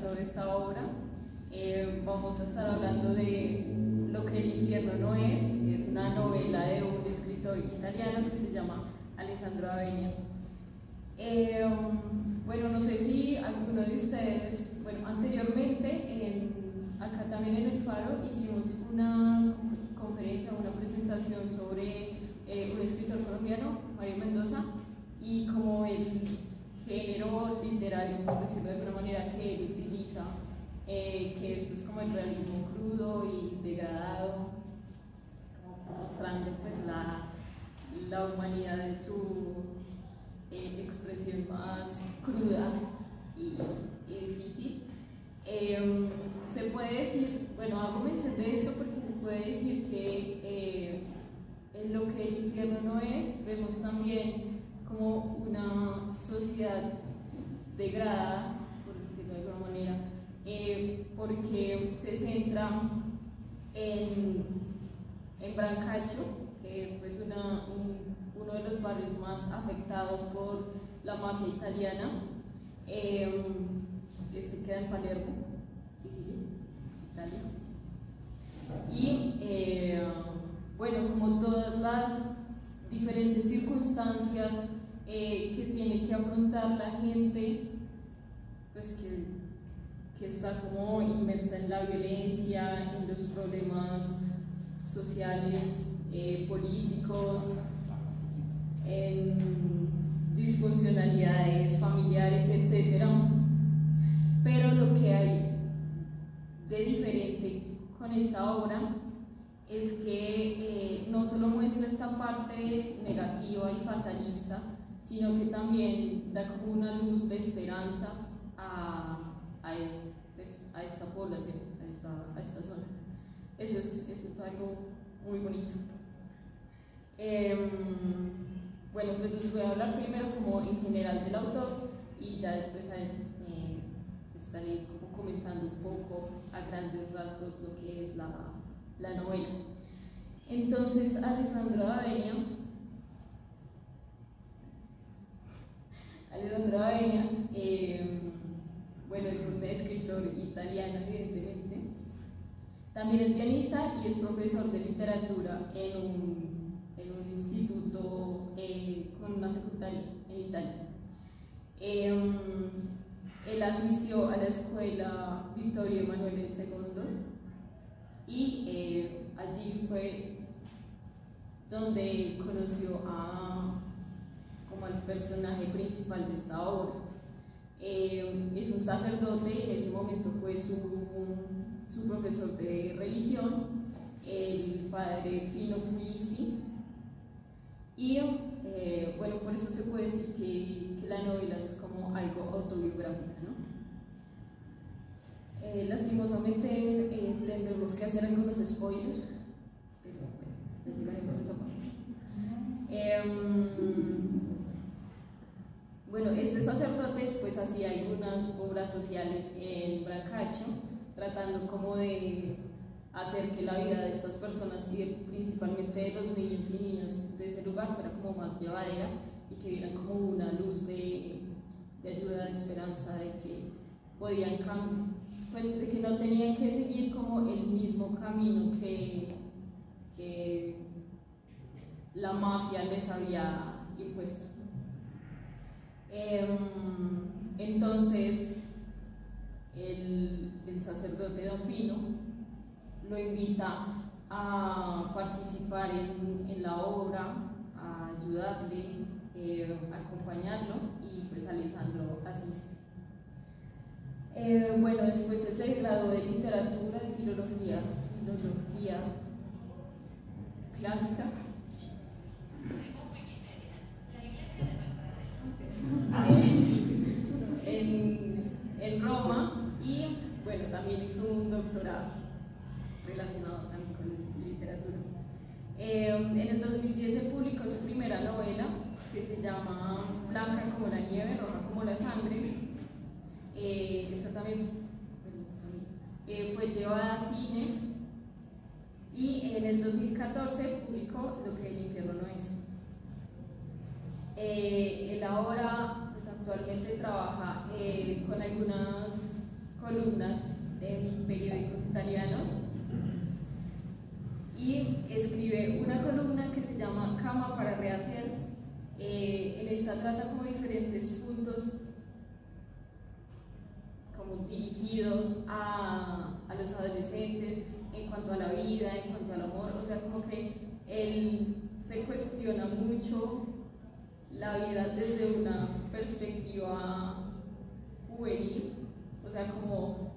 comentar sobre esta obra. Eh, vamos a estar hablando de Lo que el infierno no es, es una novela de un escritor italiano que se llama Alessandro Avenia. Eh, bueno, no sé si alguno de ustedes, bueno, anteriormente acá también en el Faro hicimos una conferencia, una presentación sobre eh, un escritor colombiano, Mario Mendoza, y como el género literario, por decirlo de alguna manera, que él utiliza, eh, que es pues como el realismo crudo y degradado, como mostrando pues la, la humanidad de su eh, expresión más cruda y, difícil. Em, se puede decir, bueno, hago mención de esto porque se puede decir que en lo que el infierno no es, vemos también como una sociedad degradada, alguna manera, eh, porque se centra en, en Brancacho, que es pues una, uno de los barrios más afectados por la mafia italiana. Eh, este queda en Palermo, Sicilia, Italia. Y eh, bueno, como todas las diferentes circunstancias eh, que tiene que afrontar la gente, pues que, que está como inmersa en la violencia, en los problemas sociales, eh, políticos, en disfuncionalidades familiares, etc. Pero lo que hay de diferente con esta obra es que eh, no solo muestra esta parte negativa y fatalista, sino que también da como una luz de esperanza a, a, pues, a esta población, a esta, a esta, zona. Eso es, eso es algo muy bonito. Em, bueno, pues les voy a hablar primero como en general del autor y ya después eh, estaré como comentando un poco a grandes rasgos lo que es la, la novela. Entonces, Alessandro Avenia, Alessandro Avenia, eh, bueno, es un escritor italiano, evidentemente. También es pianista y es profesor de literatura en un, en un instituto eh, con una secundaria en Italia. Eh, él asistió a la escuela Vittorio Emanuele II y eh, allí fue donde conoció a, como al personaje principal de esta obra. Eh, es un sacerdote y en ese momento fue su, su profesor de religión, el padre Pino Puglisi. Y eh, bueno, por eso se puede decir que, que la novela es como algo autobiográfica, ¿no? Eh, lastimosamente eh, tendremos que hacer algunos spoilers, pero bueno, ya llegaremos a esa parte. Em, bueno, este sacerdote pues hacía algunas sociales en Bracacho, tratando como de hacer que la vida de estas personas y principalmente de los niños y niñas de ese lugar fuera como más llevadera y que vieran como una luz de, ayuda, de esperanza, de que podían pues de que no tenían que seguir como el mismo camino que, que la mafia les había impuesto. Em, entonces, el, el, sacerdote Don Pino lo invita a participar en, en la obra, a ayudarle, eh, a acompañarlo y pues Alessandro asiste. Eh, bueno, después él se graduó de literatura, de filología, filología clásica. en, en Roma y bueno, también hizo un doctorado relacionado también con literatura. Eh, en el 2010 se publicó su primera novela que se llama Blanca como la nieve, roja como la sangre eh, esta también eh, fue llevada a cine y en el 2014 publicó Lo que el infierno no es. Él ahora pues, actualmente trabaja con algunas columnas en periódicos italianos y escribe una columna que se llama Cama para rehacer. Eh, en esta trata como diferentes puntos como dirigidos a, a, los adolescentes en cuanto a la vida, en cuanto al amor, o sea, como que él se cuestiona mucho la vida desde una perspectiva juvenil, o sea, como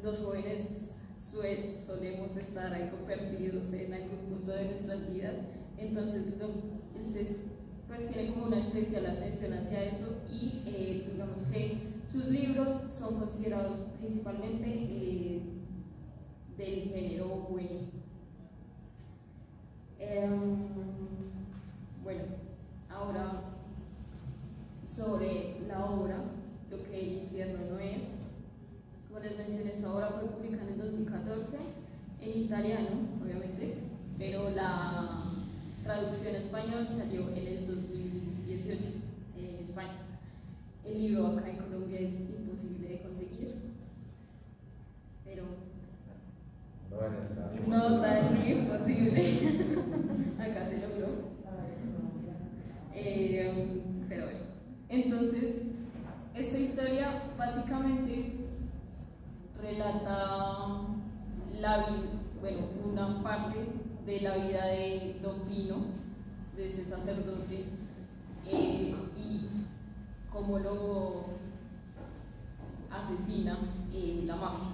los jóvenes solemos estar algo perdidos en algún punto de nuestras vidas, entonces, pues tiene como una especial atención hacia eso y eh, digamos que sus libros son considerados principalmente eh, del género juvenil. Em, bueno, ahora sobre la obra, lo que el infierno no es. Como les mencioné, esta obra fue publicada en 2014 en italiano, obviamente, pero la traducción en español salió en el 2018 en España. El libro acá en Colombia es imposible de conseguir, pero no tan imposible. acá se logró. Eh, pero bueno, entonces esta historia básicamente relata la vida, bueno, una parte de la vida de Don Pino, de ese sacerdote, eh, y cómo lo asesina eh, la mafia.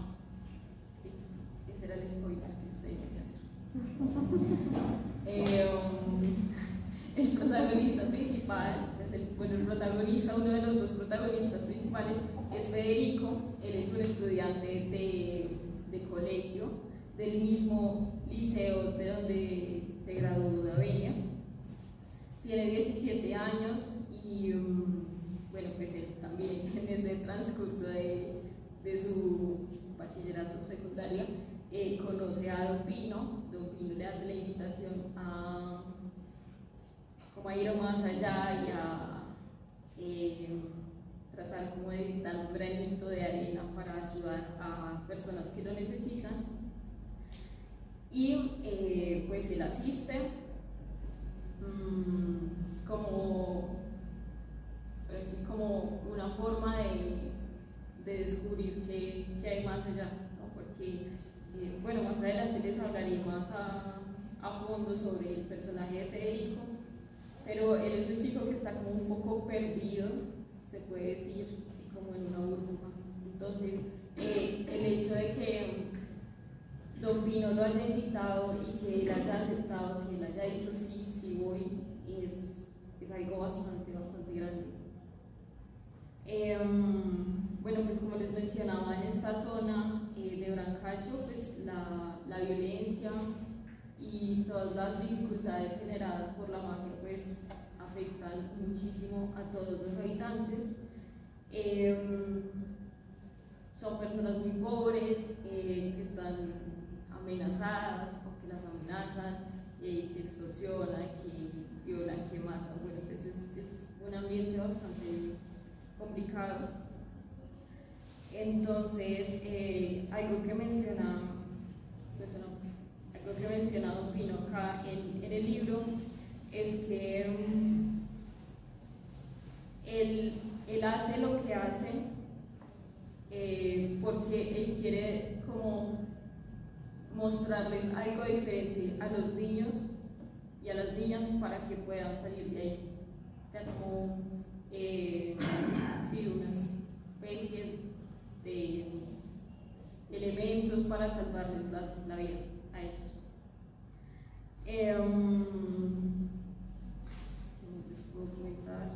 Ese era el spoiler que les tenía que hacer. Eh, um, el protagonista principal, bueno, el protagonista, uno de los dos protagonistas principales es Federico, él es un estudiante de, de colegio, del mismo liceo de donde se graduó Davenia. Tiene 17 años y, um, bueno, pues él también en ese transcurso de, de su bachillerato secundaria eh, conoce a Don Pino, Don Pino le hace la invitación a, como a ir más allá y a eh, tratar como de dar un granito de arena para ayudar a personas que lo necesitan y eh, pues él asiste mmm, como, como una forma de, de descubrir qué, qué, hay más allá, ¿no? porque eh, bueno, más adelante les hablaré más a, a fondo sobre el personaje de Federico, pero él es un chico que está como un poco perdido, se puede decir, como en una burbuja. Entonces, eh, el hecho de que Don Pino lo haya invitado y que él haya aceptado, que él haya dicho sí, sí voy, es, es algo bastante, bastante grande. Em, bueno, pues como les mencionaba, en esta zona eh, de Brancacho, pues la, la, violencia y todas las dificultades generadas por la mafia, pues afectan muchísimo a todos los habitantes. Em, son personas muy pobres eh, que están amenazadas o que las amenazan, eh, que extorsionan, que violan, que matan. Bueno, pues es, es un ambiente bastante complicado. Entonces, eh, algo que menciona, pues no, algo que menciona Don Pino acá en, en el libro es que um, él, él, hace lo que hace eh, porque él quiere como mostrarles algo diferente a los niños y a las niñas para que puedan salir de ahí. O sea, como eh, sí, una especie de elementos para salvarles la, vida a ellos. Les puedo comentar.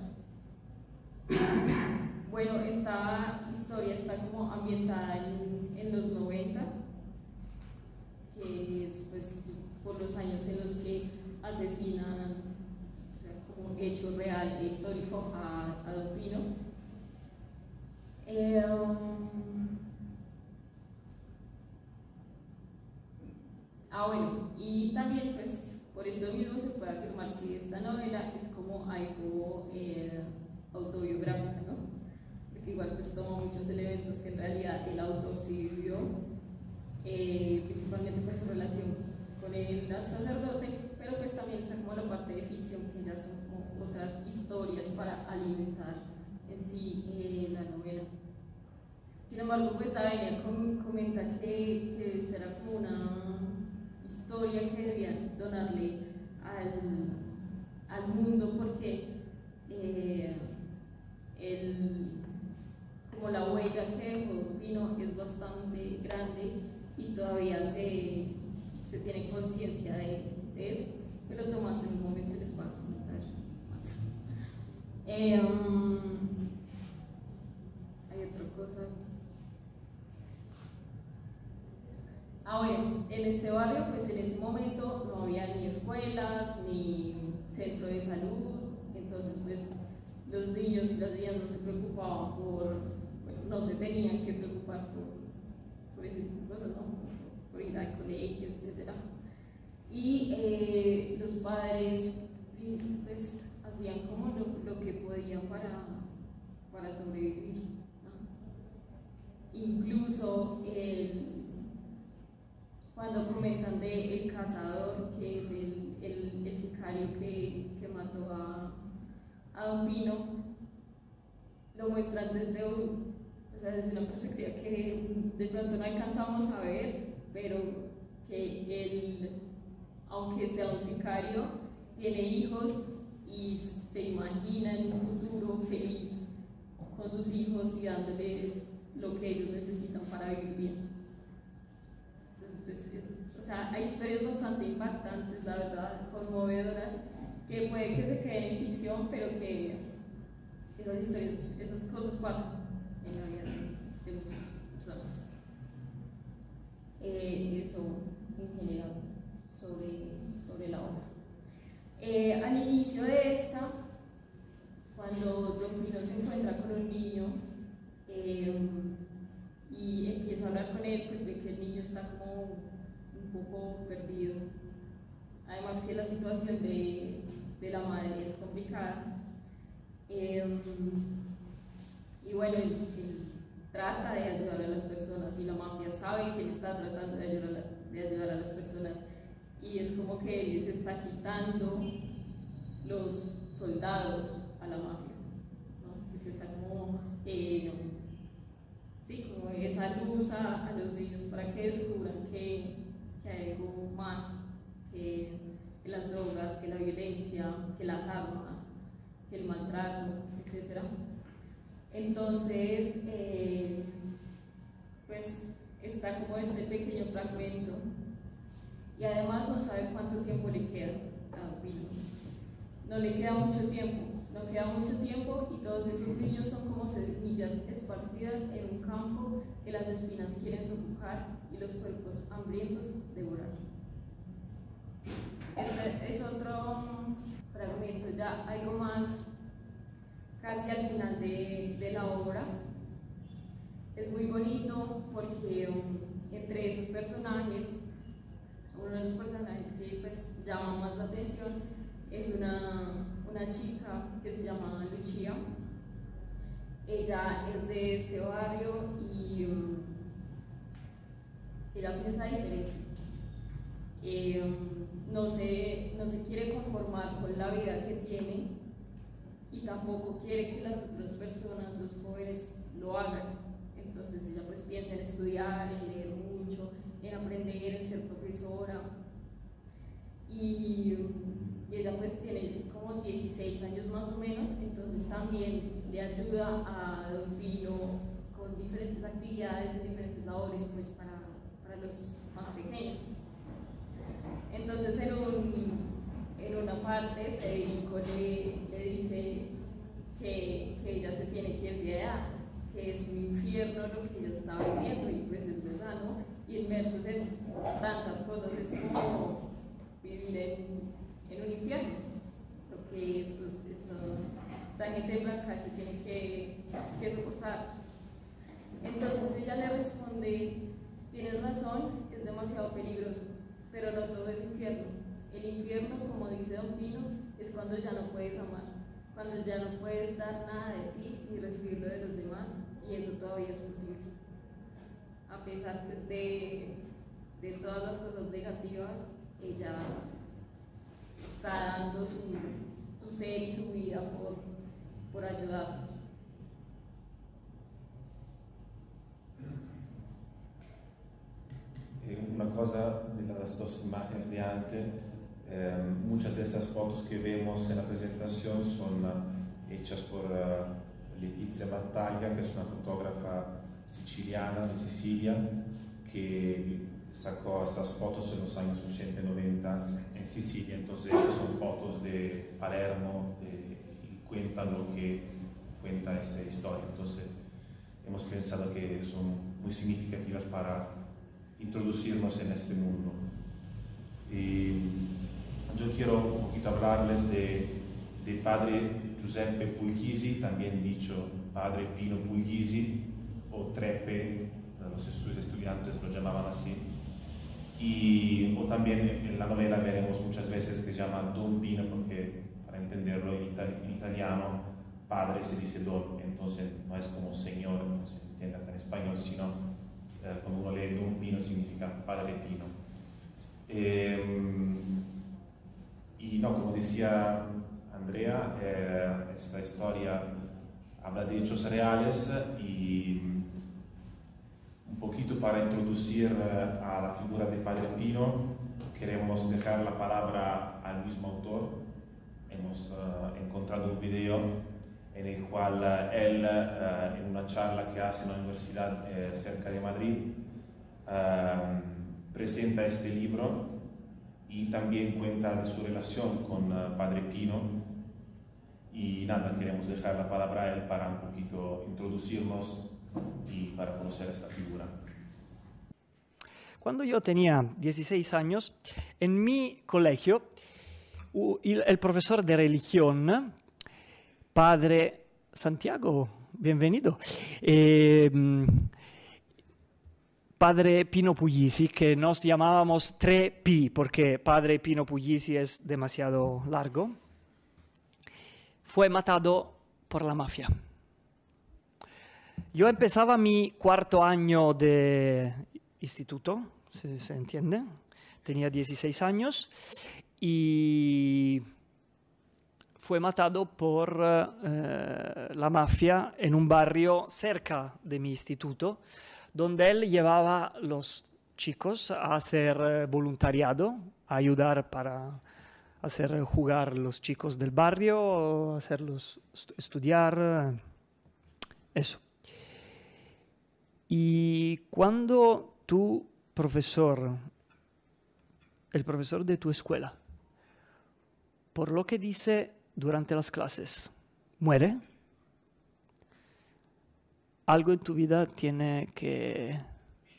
Bueno, esta historia está ambientada en, los 90 que es pues, por los años en los que asesinan, o sea, como hecho real e histórico a, a. Eh, um, ah, bueno, y también pues por esto mismo se puede afirmar que esta novela es como algo eh, autobiográfica, ¿no? Igual pues toma muchos elementos que en realidad el autor sí vivió, eh, principalmente por su relación con el sacerdote, pero pues también está como la parte de ficción, que ya son como otras historias para alimentar en sí eh, la novela. Sin embargo, pues David comenta que, que esta era como una historia que debían donarle al, al mundo porque eh, el, como la huella que dejó Pino es bastante grande y todavía se, se tiene conciencia de, eso, pero Tomás en un momento les va a comentar más. Eh, um, hay otra cosa. Ah, bueno, en este barrio, pues en ese momento no había ni escuelas, ni centro de salud, entonces pues los niños y las niñas no se preocupaban por, no se tenían que preocupar por, por ese tipo de cosas. Por ir al colegio, etc. Y eh, los padres pues hacían como lo, lo que podían para, para sobrevivir. Incluso el cuando comentan de el cazador, que es el, el, sicario que, que, mató a, a Don Pino, lo muestran desde, un, sea, desde una perspectiva que de pronto no alcanzamos a ver, pero que él, aunque sea un sicario, tiene hijos y se imagina en un futuro feliz con sus hijos y dándoles lo que ellos necesitan para vivir bien. Pues, o sea, hay historias bastante impactantes, la verdad, conmovedoras, que puede que se queden en ficción, pero que esas historias, esas cosas pasan en la vida personas. Eh, eso en general sobre, sobre la obra. Eh, al inicio de esta, cuando Don Pino se encuentra con un niño eh, y empieza a hablar con él, pues ve que el niño está como un poco perdido. Además que la situación de, de la madre es complicada. Em, y bueno, él, trata de ayudar a las personas y la mafia sabe que él está tratando de ayudar, a, de ayudar a las personas y es como que él se está quitando los soldados a la mafia, ¿no? porque está como eh, sí, como esa luz a, a, los niños para que descubran que, que hay algo más que, las drogas, que la violencia, que las armas, que el maltrato, etc. Entonces, eh, pues está como este pequeño fragmento y además no sabe cuánto tiempo le queda a. No le queda mucho tiempo, no queda mucho tiempo y todos esos niños son como semillas esparcidas en un campo que las espinas quieren sofocar y los cuerpos hambrientos devorar. Este es otro fragmento, ya algo más casi al final de, de la obra. Es muy bonito porque um, entre esos personajes, uno de los personajes que pues llama más la atención es una una chica que se llama Lucia. Ella es de este barrio y um, ella piensa diferente. Eh, um, no, se, no se quiere conformar con la vida que tiene y tampoco quiere que las otras personas, los jóvenes, lo hagan. Entonces ella pues piensa en estudiar, en leer mucho, en aprender, en ser profesora. Y y ella pues tiene como 16 años más o menos, entonces también le ayuda a Don Pino con diferentes actividades y diferentes labores pues para, para los más pequeños. Entonces en, un, en una parte Federico le, dice que, ella se tiene que ir de edad, que es un infierno lo que ella está viviendo y pues es verdad, ¿no? Inmersos en tantas cosas, es como vivir en un infierno, lo que estos, esta gente de Blancacho tiene que soportar. Entonces ella le responde, tienes razón, es demasiado peligroso, pero no todo es infierno. El infierno, como dice Don Pino, es cuando ya no puedes amar, cuando ya no puedes dar nada de ti ni recibirlo de los demás, y eso todavía es posible. A pesar pues, de, de todas las cosas negativas, ella está dando su, su ser y su vida por, por ayudarnos. una cosa de las dos imágenes de antes, eh, muchas de estas fotos que vemos en la presentación son uh, hechas por uh, Letizia Battaglia, que es una fotógrafa siciliana de Sicilia, que sacó estas fotos en los años 80 y 90 en Sicilia. Entonces, estas son fotos de Palermo de, y cuentan lo que cuenta esta historia. Entonces, hemos pensado que son muy significativas para introducirnos en este mundo. Y yo quiero un poquito hablarles de, de padre Giuseppe Puglisi, también dicho padre Pino Puglisi, o Treppe, los estudiantes lo llamaban así. Y, o también en la novela veremos muchas veces que se llama Don Pino, porque para entenderlo en, italiano, padre se dice Don, entonces no es como señor, como se entiende acá en español, sino eh, cuando uno lee Don Pino significa Padre Pino. Em, y no, como decía Andrea, eh, esta historia habla de hechos reales y un poquito para introducir eh, a la figura de Padre Pino, queremos dejar la palabra al mismo autor. Hemos encontrado un video en el cual eh, él, eh, en una charla que hace en la universidad cerca de Madrid, presenta este libro y también cuenta de su relación con Padre Pino. Y nada, queremos dejar la palabra a él para un poquito introducirnos y para conocer esta figura. Cuando yo tenía 16 años, en mi colegio, el profesor de religión Padre Santiago, bienvenido. Eh, padre Pino Puglisi, que nos llamábamos 3P, porque Padre Pino Puglisi es demasiado largo, fue matado por la mafia. Yo empezaba mi cuarto año de instituto, se, se entiende, tenía 16 años y fue matado por eh, la mafia en un barrio cerca de mi instituto, donde él llevaba los chicos a hacer eh, voluntariado, a ayudar para hacer jugar los chicos del barrio, hacerlos estudiar, eso. Y cuando tu profesor, el profesor de tu escuela, por lo que dice durante las clases muere, algo en tu vida tiene que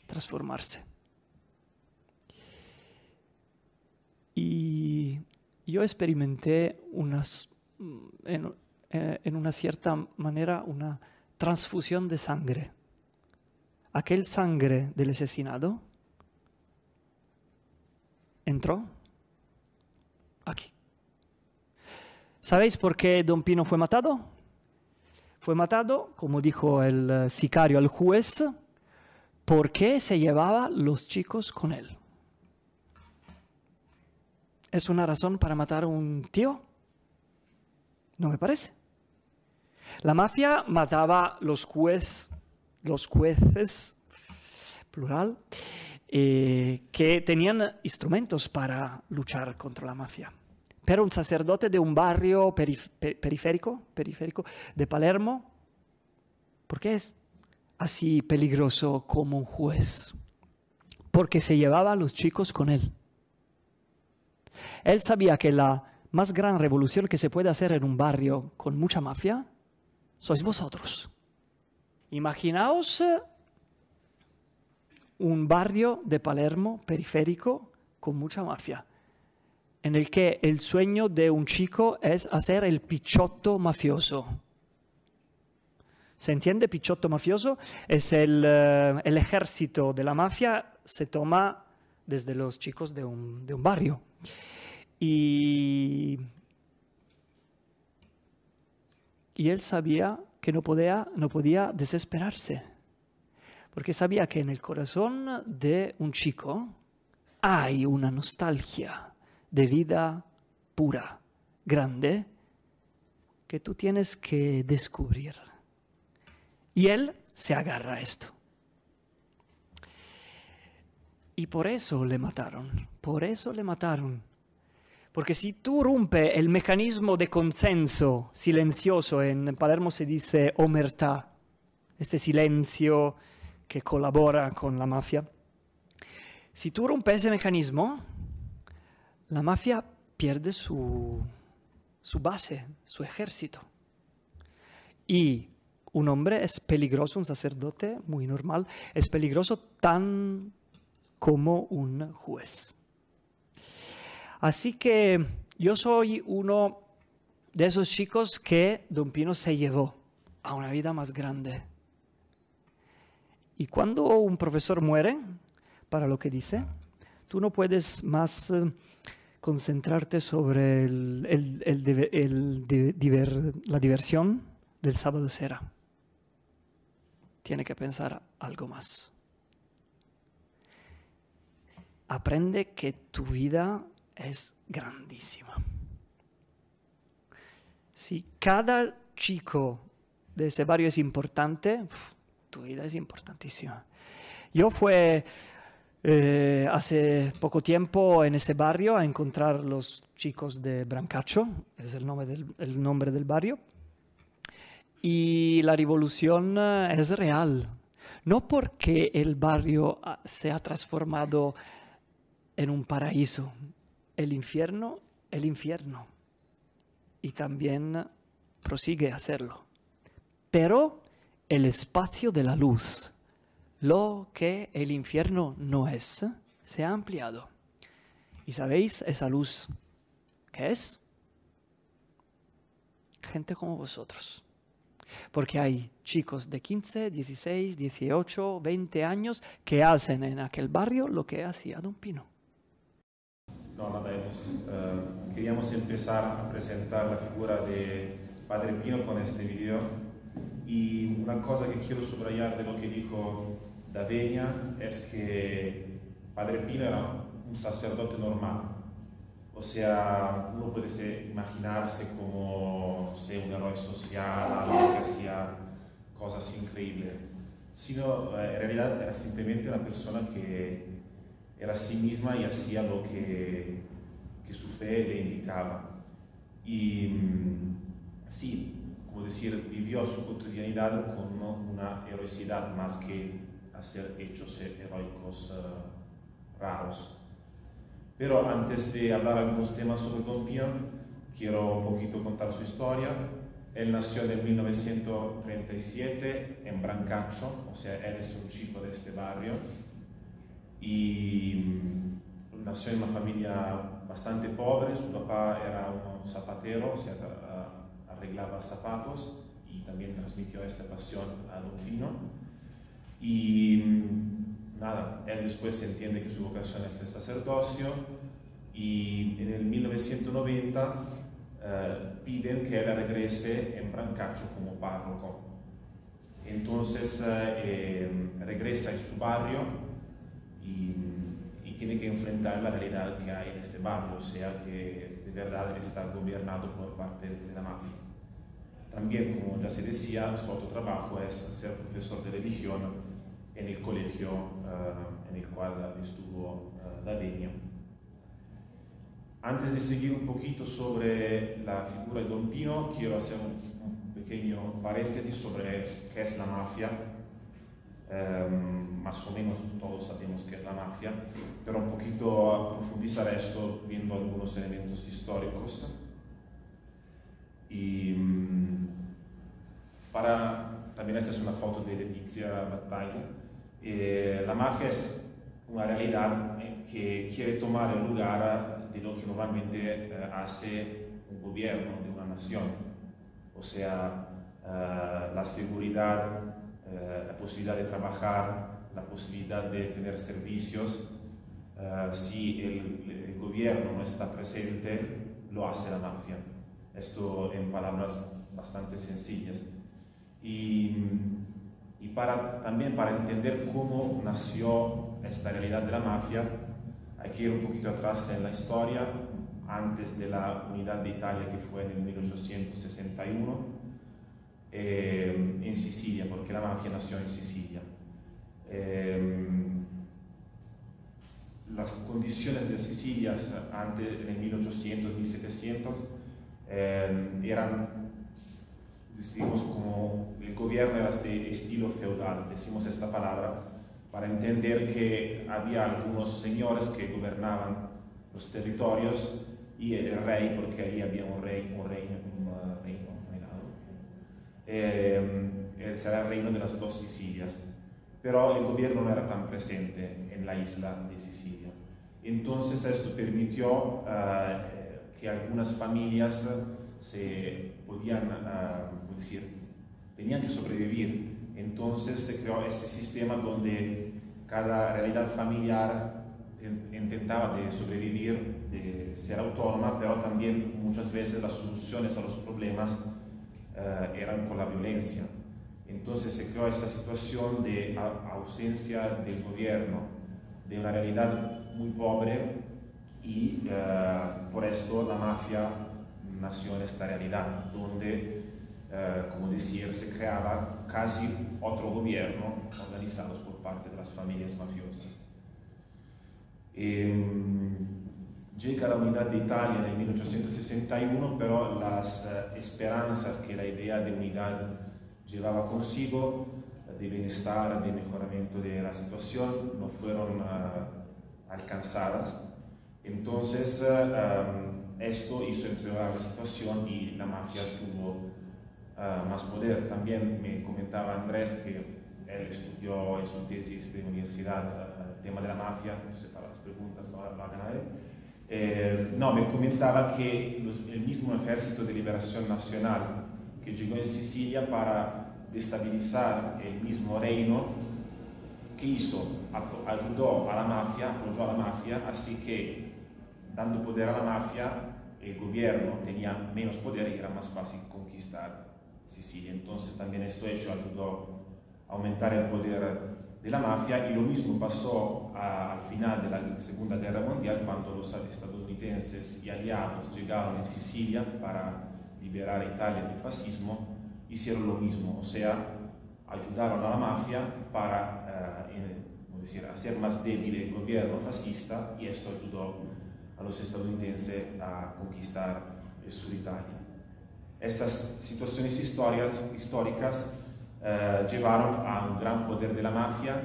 transformarse. Y yo experimenté unas, en, eh, en una cierta manera una transfusión de sangre. Aquel sangre del asesinado entró aquí. ¿Sabéis por qué Don Pino fue matado? Fue matado, como dijo el eh, sicario al juez, porque se llevaba los chicos con él. ¿Es una razón para matar a un tío? No me parece. La mafia mataba los jueces, los jueces, plural, eh, que tenían instrumentos para luchar contra la mafia. Pero un sacerdote de un barrio periférico, periférico de Palermo, ¿por qué es así peligroso como un juez? Porque se llevaba a los chicos con él. Él sabía que la más gran revolución que se puede hacer en un barrio con mucha mafia sois vosotros. Imaginaos eh, un barrio de Palermo periférico con mucha mafia en el que el sueño de un chico es hacer el pichotto mafioso. ¿Se entiende? Pichotto mafioso es el, eh, el ejército de la mafia, se toma desde los chicos de un, de un barrio. Y, y él sabía que no podía, no podía desesperarse, porque sabía que en el corazón de un chico hay una nostalgia de vida pura, grande, que tú tienes que descubrir. Y él se agarra a esto. Y por eso le mataron, por eso le mataron. Porque si tú rompe el mecanismo de consenso silencioso, en Palermo se dice omertà, este silencio que colabora con la mafia, si tú rompes ese mecanismo, la mafia pierde su, su base, su ejército. Y un hombre es peligroso, un sacerdote muy normal, es peligroso tan como un juez. Así que yo soy uno de esos chicos que Don Pino se llevó a una vida más grande. Y cuando un profesor muere, para lo que dice, tú no puedes más eh, concentrarte sobre la diversión del sábado será. Tiene que pensar algo más aprende que tu vida es grandísima. Si cada chico de ese barrio es importante, tu vida es importantísima. Yo fui eh, hace poco tiempo en ese barrio a encontrar los chicos de Brancaccio, es el nombre del, barrio, y la revolución eh, es real. No porque el barrio ah, se ha transformado en un paraíso. El infierno, el infierno. Y también prosigue a hacerlo. Pero el espacio de la luz, lo que el infierno no es, se ha ampliado. ¿Y sabéis esa luz qué es? Gente como vosotros. Porque hay chicos de 15, 16, 18, 20 años que hacen en aquel barrio lo que hacía Don Pino. No, nada, eh, queríamos empezar a presentar la figura de Padre Pino con este video y una cosa que quiero subrayar de lo que dijo Davenia es que Padre Pino era un sacerdote normal, o sea, uno puede imaginarse como, no sé, un héroe social, algo que hacía cosas increíbles, sino eh, en realidad era simplemente una persona que era sí misma y hacía lo que, que su fe le indicaba. Y mm, sí, como decir, vivió su cotidianidad con una heroicidad más que hacer hechos heroicos uh, raros. Pero antes de hablar algunos temas sobre Don Pío, quiero un poquito contar su historia. Él nació en 1937 en Brancaccio, o sea, él es un chico de este barrio y mm, nació en una familia bastante pobre, su papá era un zapatero, o sea, arreglaba zapatos y también transmitió esta pasión a Don Pino. Y mm, nada, él después entiende que su vocación es el sacerdocio y en el 1990 eh, piden que él regrese en Brancaccio como párroco. Entonces eh, eh, regresa en su barrio y, tiene que enfrentar la realidad que hay en este barrio, o sea que de verdad está gobernado por parte de la mafia. También, como ya se decía, su otro trabajo es ser profesor de religión en el colegio uh, en el cual estuvo uh. Antes de seguir un poquito sobre la figura de Don Pino, quiero hacer un, pequeño paréntesis sobre qué es la mafia Em, más o menos todos sabemos que es la mafia, pero un poquito a profundizar esto viendo algunos elementos históricos. Y mm, para, también esta es una foto de Letizia Battaglia. Eh, la mafia es una realidad eh, que quiere tomar el lugar de lo que normalmente eh, hace un gobierno de una nación, o sea, la seguridad eh, la posibilidad de trabajar, la posibilidad de tener servicios, eh, eh, si el, el, gobierno no está presente, lo hace la mafia. Esto en palabras bastante sencillas. Y, y para, también para entender cómo nació esta realidad de la mafia, hay que ir un poquito atrás en la historia, antes de la unidad de Italia que fue en el 1861, eh, en Sicilia, porque la mafia nació en Sicilia. Eh, las condiciones de Sicilia antes, en el 1800, 1700, eh, eran, decimos, como el gobierno era de estilo feudal, decimos esta palabra, para entender que había algunos señores que gobernaban los territorios y el rey, porque ahí había un rey, un reino, un reino, eh, será el reino de las dos Sicilias. Pero el gobierno no era tan presente en la isla de Sicilia. Entonces esto permitió uh, que algunas familias se podían, uh, decir, tenían que sobrevivir. Entonces se creó este sistema donde cada realidad familiar intentaba de sobrevivir, de ser autónoma, pero también muchas veces las soluciones a los problemas uh, eran con la violencia. Entonces se creó esta situación de ausencia del gobierno, de una realidad muy pobre y uh, por esto la mafia nació en esta realidad, donde, uh, como decir, se creaba casi otro gobierno organizado por parte de las familias mafiosas. Eh, llega la unidad de Italia en 1861, pero las uh, esperanzas que la idea de unidad llevaba consigo, de bienestar, de mejoramiento de la situación, no fueron alcanzadas. Entonces, um, esto hizo empeorar la situación y la mafia tuvo uh, más poder. También me comentaba Andrés que él estudió en su tesis de universidad uh, el tema de la mafia, sé, para las preguntas lo hagan a él. Eh, no, me comentaba que los, el mismo Ejército de Liberación Nacional que llegó en Sicilia para destabilizar el mismo reino, que hizo? Ayudó a la mafia, apoyó a la mafia, así que dando poder a la mafia, el gobierno tenía menos poder y era más fácil conquistar Sicilia. Entonces también esto hecho ayudó a aumentar el poder de la mafia y lo mismo pasó a, al final de la Segunda Guerra Mundial cuando los estadounidenses y aliados llegaron en Sicilia para liberar Italia del fascismo, hicieron lo mismo, o sea, ayudaron a la mafia para uh, decir, hacer más débil el gobierno fascista y esto ayudó a los estadounidenses a conquistar el sur de Italia. Estas situaciones históricas uh, llevaron a un gran poder de la mafia,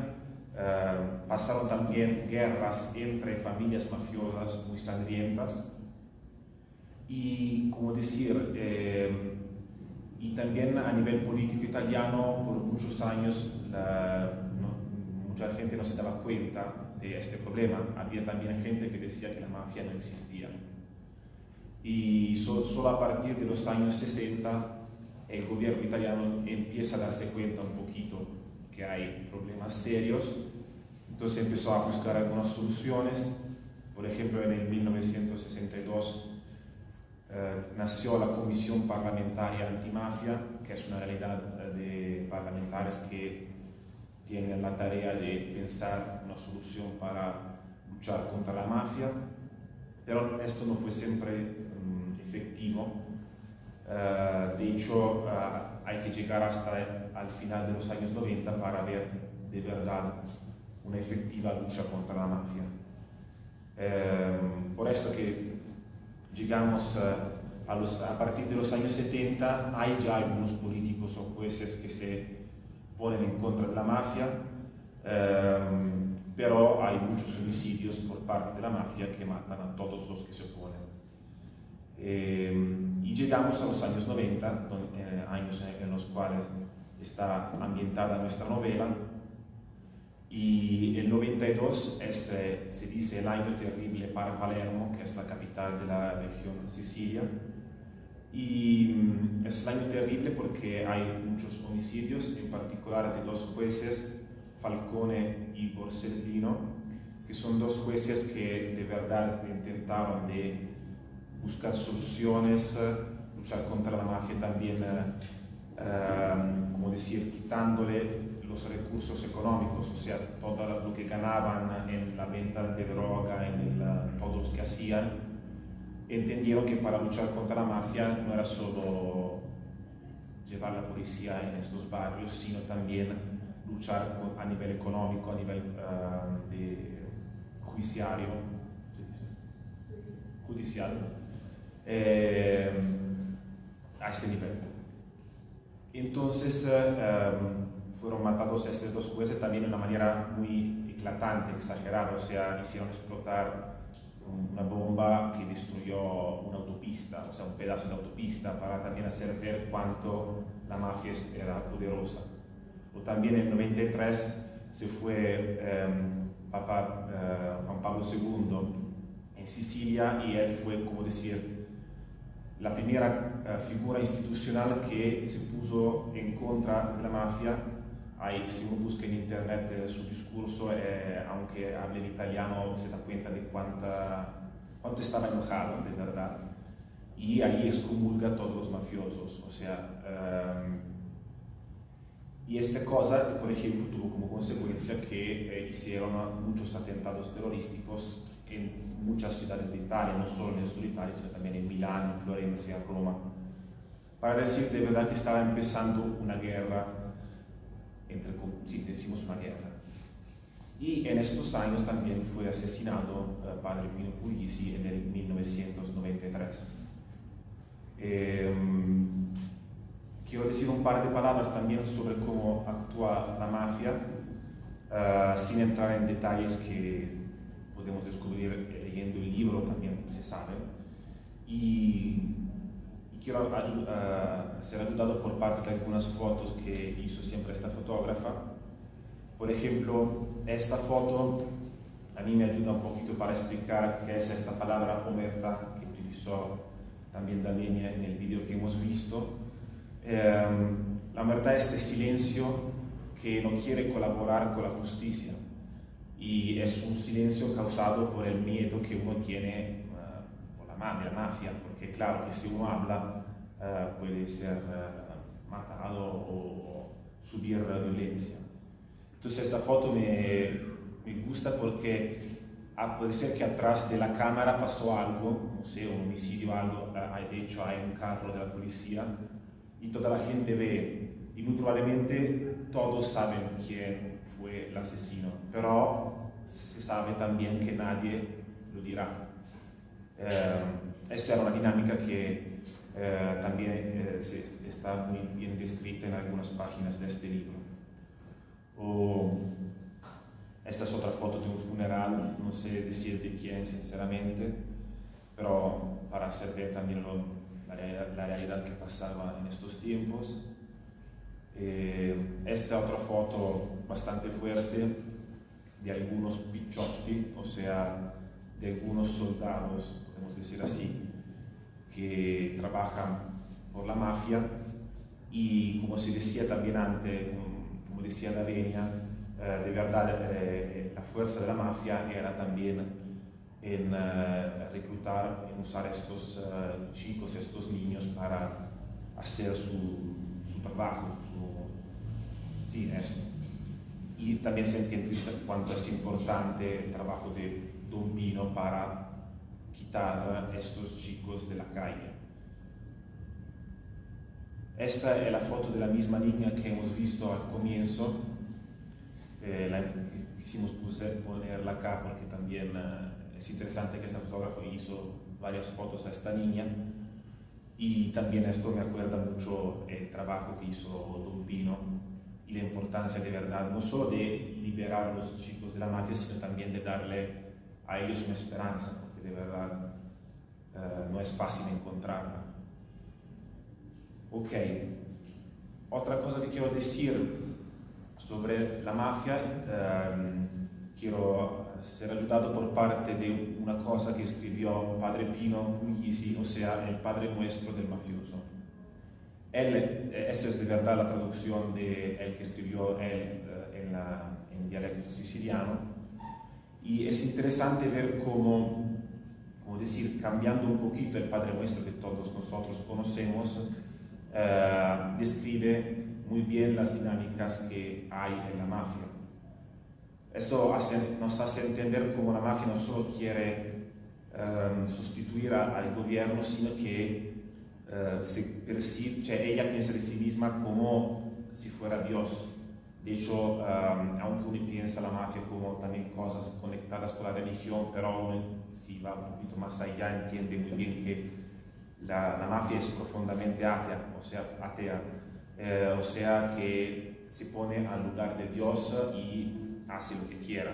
uh, pasaron también guerras entre familias mafiosas muy sangrientas y, como decir, eh, y también a nivel político italiano por muchos años la, no, mucha gente no se daba cuenta de este problema. Había también gente que decía que la mafia no existía. Y so, solo a partir de los años 60 el gobierno italiano empieza a darse cuenta un poquito que hay problemas serios. Entonces empezó a buscar algunas soluciones. Por ejemplo, en el 1962 eh, nació la Comisión Parlamentaria Antimafia, que es una realidad eh, de parlamentarios que tienen la tarea de pensar una solución para luchar contra la mafia, pero esto no fue siempre um, efectivo. Uh, de hecho, uh, hay que llegar hasta al final de los años 90 para ver de verdad una efectiva lucha contra la mafia. Uh, por esto que llegamos a, los, a, partir de los años 70, hay ya algunos políticos o jueces que se ponen en contra de la mafia, eh, pero hay muchos homicidios por parte de la mafia que matan a todos los que se oponen. Eh, y llegamos a los años 90, don, eh, años en los cuales está ambientada nuestra novela, y el 92 es, eh, se dice el año terrible para Palermo, que es la capital de la región Sicilia. Y mm, es el año terrible porque hay muchos homicidios, en particular de dos jueces, Falcone y Borsellino, que son dos jueces que de verdad intentaban de buscar soluciones, luchar contra la mafia también, como decir, quitándole los recursos económicos, o sea, todo lo que ganaban en la venta de droga, en todos los que hacían, entendieron que para luchar contra la mafia no era solo llevar la policía en estos barrios, sino también luchar a nivel económico, a nivel uh, de judiciario, judicial, eh, a este nivel. Entonces, uh, fueron matados estos dos jueces también de una manera muy eclatante, exagerada, o sea, hicieron explotar una bomba que destruyó una autopista, o sea, un pedazo de autopista para también hacer ver cuánto la mafia era poderosa. O también en el 93 se fue um, Papa uh, Juan Pablo II en Sicilia y él fue, como decir, la primera uh, figura institucional que se puso en contra de la mafia Ahí, si uno busca en internet eh, su discurso, eh, aunque hable en italiano, se da cuenta de cuánta, cuánto estaba enojado, de verdad. Y ahí excomulga a todos los mafiosos. O sea, um, y esta cosa, por ejemplo, tuvo como consecuencia que eh, hicieron muchos atentados terrorísticos en muchas ciudades de Italia, no solo en el sur de Italia, sino también en Milán, en Florencia, Roma, para decir de verdad que estaba empezando una guerra entre, si decimos una guerra. Y en estos años también fue asesinado uh, Padre Pino Puglisi en el 1993. Eh, quiero decir un par de palabras también sobre cómo actúa la mafia, uh, sin entrar en detalles que podemos descubrir leyendo el libro, también se sabe. Y quiero uh, ser ayudado por parte de algunas fotos que hizo siempre esta fotógrafa. Por ejemplo, esta foto a mí me ayuda un poquito para explicar qué es esta palabra omerta que utilizó también Damienia en el vídeo que hemos visto. Um, la omerta es este silencio que no quiere colaborar con la justicia y es un silencio causado por el miedo que uno tiene uh, por la, la mafia, porque claro que si uno habla eh, puede ser uh, matado o, o, subir violencia. Entonces esta foto me gusta porque ah, puede ser que atrás de la cámara pasó algo, no sé, un homicidio, algo, uh, de hecho hay un carro de la y toda la gente ve y muy probablemente todos saben quién fue el asesino, pero se sabe también que nadie lo dirá. Uh, esta era una dinámica que eh, también eh, está muy bien descrita en algunas páginas de este libro. Esta es otra foto de un funeral, no sé decir de quién sinceramente, pero para hacer ver también lo, la, la, realidad que pasaba en estos tiempos. Eh, esta otra foto bastante fuerte de algunos pichotti, o sea, de algunos soldados, podemos decir así, que trabajan por la mafia y como se decía también antes, como decía Davenia, eh, de verdad eh, la fuerza de la mafia era también en eh, reclutar, en usar estos eh, chicos, estos niños para hacer su, su trabajo, su, sí. Y también se entiende cuánto es importante el trabajo de Don Pino para quitar a estos chicos de la calle. Esta es la foto de la misma niña que hemos visto al comienzo. Eh, la, quisimos ponerla acá porque también uh, es interesante que este fotógrafo hizo varias fotos a esta niña y también esto me acuerda mucho el trabajo que hizo Don Pino y la importancia de verdad no solo de liberar a los chicos de la mafia sino también de darle a ellos una esperanza de verdad uh, no es fácil encontrarla. Ok, otra cosa que quiero decir sobre la mafia, um, quiero ser ayudado por parte de una cosa que escribió Padre Pino Puglisi, o sea, el Padre Nuestro del Mafioso. Él, eh, esto es de verdad la traducción de él que escribió él en, la, en dialecto siciliano, Y es interesante ver cómo, como decir, cambiando un poquito el Padre Nuestro que todos nosotros conocemos, eh, describe muy bien las dinámicas que hay en la mafia. Esto nos hace entender cómo la mafia no solo quiere um, sustituir al gobierno, sino que uh, se percibe, cioè ella piensa de sí misma como si fuera Dios. De hecho, um, aunque uno piensa la mafia como también cosas conectadas con la religión, pero uno si va un poquito más allá entiende muy bien que la, la mafia es profundamente atea, o sea, atea, eh, o sea que se pone al lugar de Dios y hace lo que quiera.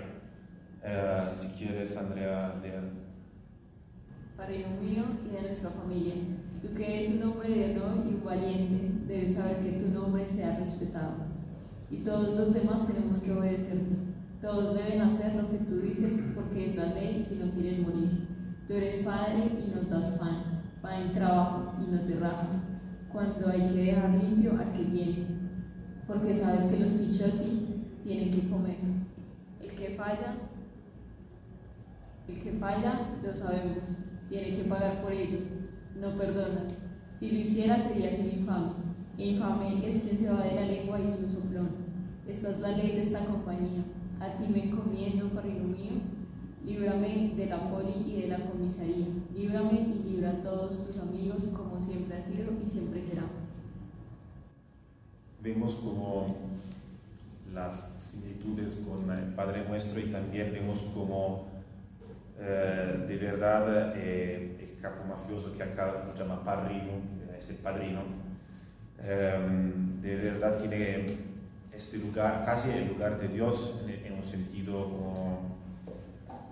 Eh, si quieres, Andrea, leer. Padre mío y de nuestra familia, tú que eres un hombre de honor y valiente, debes saber que tu nombre sea respetado. Y todos los demás tenemos que obedecerte. Todos deben hacer lo que tú dices porque es la ley si no quieren morir. Tú eres padre y nos das pan, pan y trabajo y no te rajas. Cuando hay que dejar limpio al que tiene, porque sabes que los pichotti tienen que comer. El que falla, el que falla, lo sabemos, tiene que pagar por ello, no perdona. Si lo hiciera serías un infame. Infame es quien se va de la lengua y es un soplón. Esta es la ley de esta compañía. A ti me encomiendo, Padrino mío, líbrame de la poli y de la comisaría. Líbrame y libra a todos tus amigos como siempre ha sido y siempre será. Vemos como las similitudes con el Padre Nuestro y también vemos como eh, de verdad eh, el capo mafioso que acá lo llama padrino, es el padrino, eh, de verdad tiene este lugar, casi el lugar de Dios en, un sentido como,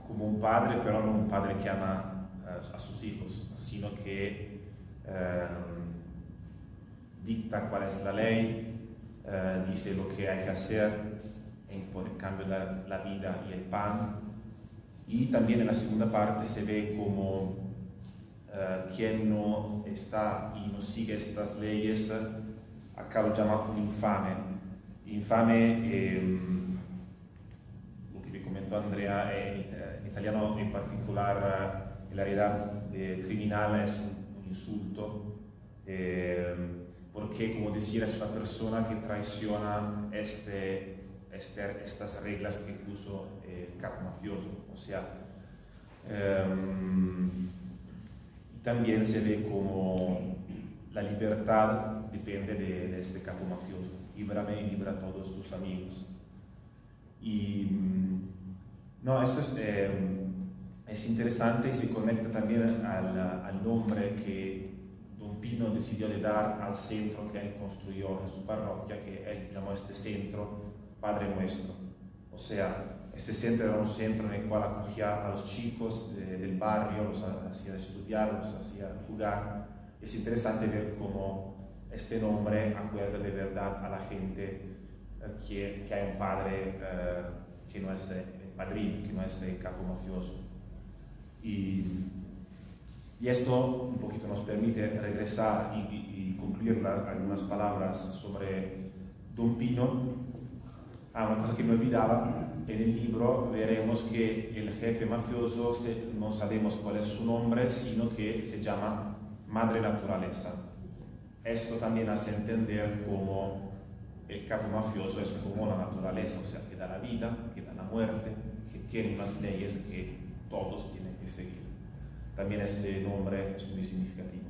como, un padre, pero no un padre que ama a, a sus hijos, sino que dicta cuál es la ley, dice lo que hay que hacer en, cambio la, la vida y el pan, y también en la segunda parte se ve como uh, quien no está y no sigue estas leyes, acá lo llama un infame. Infame, eh, lo que me comentó Andrea, en, en italiano en particular, en la realidad de criminal es un, un insulto, eh, porque como decía es una persona que traiciona este este, estas reglas que puso el capo mafioso. O sea, um, también se ve como la libertad depende de, de este capo mafioso. Líbrame libra a todos tus amigos. Y no, esto es, eh, es, interesante y se conecta también al, nombre que Pino decidió de dar al centro que él construyó en su parroquia, que él llamó este centro Padre Nuestro. O sea, este centro era un centro en el cual acogía a los chicos de, del barrio, los hacía estudiar, los hacía jugar. Es interesante ver cómo este nombre acuerda de verdad a la gente eh, que, que, hay un padre eh, que no es el padrino, que no es el capo mafioso. Y, y, esto un poquito nos permite regresar y, concluir algunas palabras sobre Don Pino, Ah, una cosa que me olvidaba, en el libro veremos que el jefe mafioso no sabemos cuál es su nombre, sino que se llama Madre Naturaleza. Esto también hace entender cómo el capo mafioso es como la naturaleza, o sea, que da la vida, que da la muerte, que tiene unas leyes que todos tienen que seguir. También este nombre es muy significativo.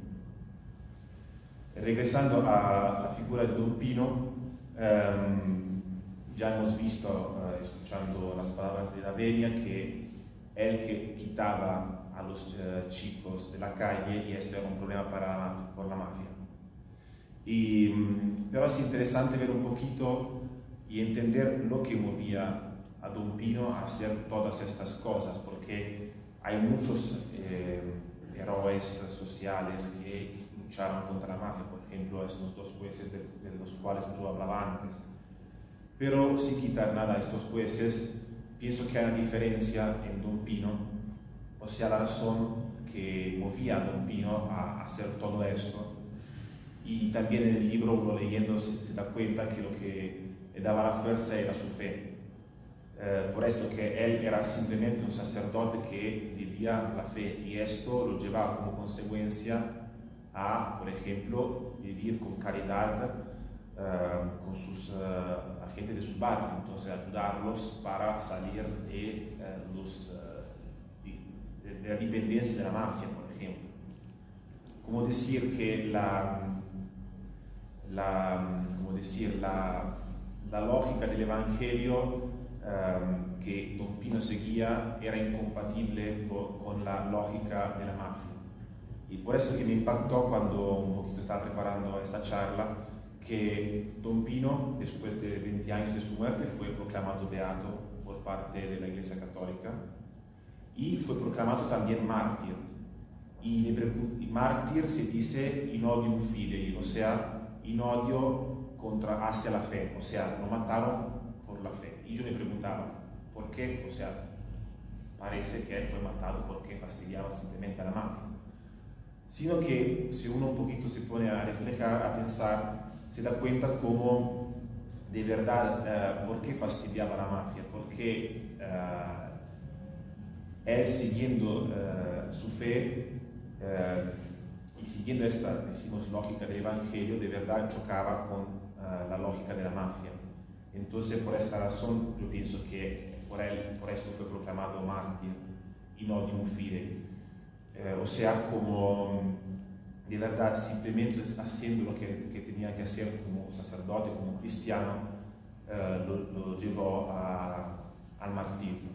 Regresando a la figura de Don Pino, um, ya hemos visto, uh, escuchando las palabras de la Venia, que él que quitaba a los uh, chicos de la calle y esto era un problema para, por la mafia. Y, um, pero es interesante ver un poquito y entender lo que movía a Don Pino a hacer todas estas cosas, porque hay muchos eh, héroes sociales que lucharon contra la mafia, por ejemplo, estos dos jueces de, de los cuales tú hablabas antes pero sin quitar nada a estos jueces, pienso que hay una diferencia en Don Pino, o sea, la razón que movía a Don Pino a hacer todo esto. Y también en el libro, uno leyendo, se, se da cuenta que lo que le daba la fuerza era su fe. Eh, por esto que él era simplemente un sacerdote que vivía la fe y esto lo llevaba como consecuencia a, por ejemplo, vivir con caridad eh, con sus uh, agentes de su barrio, entonces ayudarlos para salir de, uh, los, de, de, la dependencia de la mafia, por ejemplo. Como decir que la, la, como decir, la, la lógica del Evangelio um, que Don Pino seguía era incompatible por, con la lógica de la mafia. Y por eso que me impactó cuando un poquito estaba preparando esta charla, que Don Pino, después de 20 años de su muerte, fue proclamado beato por parte de la Iglesia Católica y fue proclamado también mártir. Y, y mártir se dice in odium fidei, o sea, in odio contra, hacia la fe, o sea, lo mataron por la fe. Y yo me preguntaba, ¿por qué? O sea, parece que él fue matado porque fastidiaba simplemente a la mafia. Sino que si uno un poquito se pone a reflejar, a pensar, se da cuenta cómo de verdad, uh, por qué fastidiaba la mafia, porque uh, él siguiendo uh, su fe y siguiendo esta, decimos, lógica del Evangelio, de verdad chocaba con la lógica de la mafia. Entonces, por esta razón, yo pienso que por, él, por esto fue proclamado mártir y no de un fide. o sea, como de verdad simplemente haciendo lo que, que, tenía que hacer como sacerdote, como cristiano, eh, lo, lo, llevó a, al martirio.